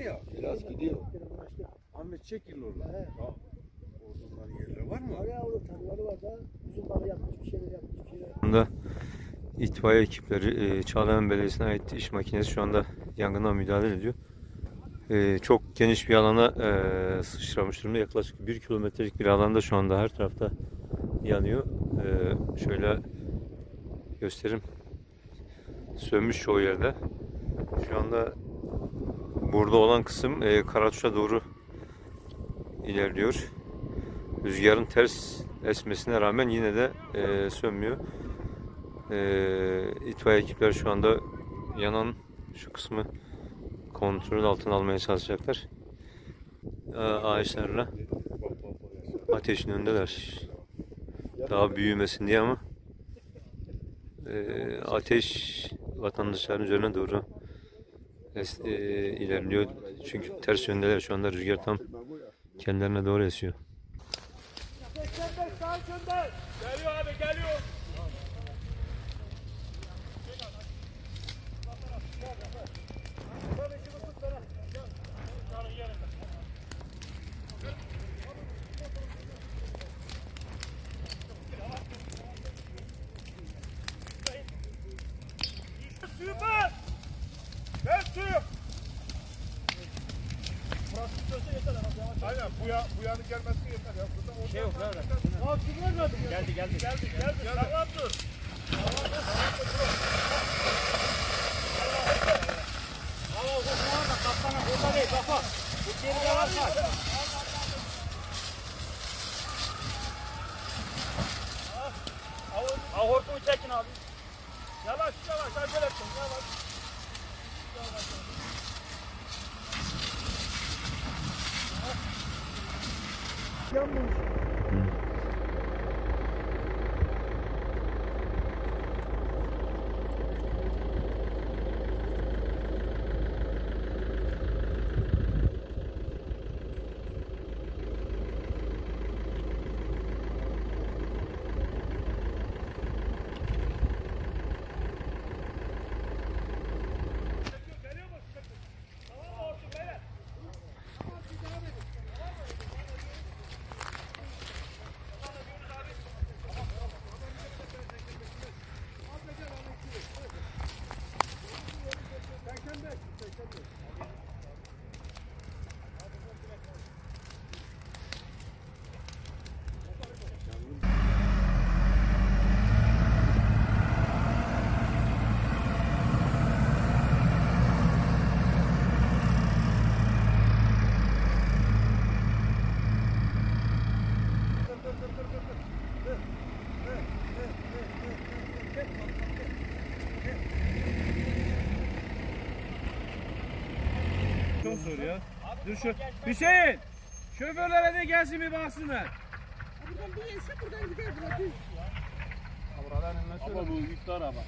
ya? Biraz gidiyor. Ahmet çekil oradan. He. Ya, Orada var yerler var mı? Abi avlu tanrıları var da uzun yapmış bir şeyler yapmış bir şeyler. Şu anda itfaiye ekipleri e, Çağlayan Belediyesi'ne ait iş makinesi şu anda yangına müdahale ediyor. E, çok geniş bir alana e, sıçramış durumda. Yaklaşık 1 kilometrelik bir alanda şu anda her tarafta yanıyor. E, şöyle göstereyim. Sönmüş çoğu yerde. Şu anda burada olan kısım e, Karatuş'a doğru ilerliyor. Rüzgarın ters esmesine rağmen yine de e, sönmüyor. E, itfaiye ekipleri şu anda yanan şu kısmı kontrol altına almaya çalışacaklar. E, ağaçlarla ateşin önündeler. Daha büyümesin diye ama e, ateş vatandaşların üzerine doğru e, ilerliyor. Çünkü ters yöndeler şu anda rüzgar tam kendilerine doğru esiyor. Geliyor abi geliyor. Ya, bu yanı gelmesi yeter ya. Burada Şey yok lan. Geldi geldi. Geldi geldi. Sağlam dur. Hava koşma da kaptana burada değil bak. Bu geride var bak. Ha hortumu çekin abi. Yavaş yavaş acele etsin yavaş. Yanmış. Çok zor ya. Dur şu. Hüseyin. Şoförlere de gelsin bir baksınlar. Buradan bir yese buradan gider buna düz. Ama bu yüklü araba.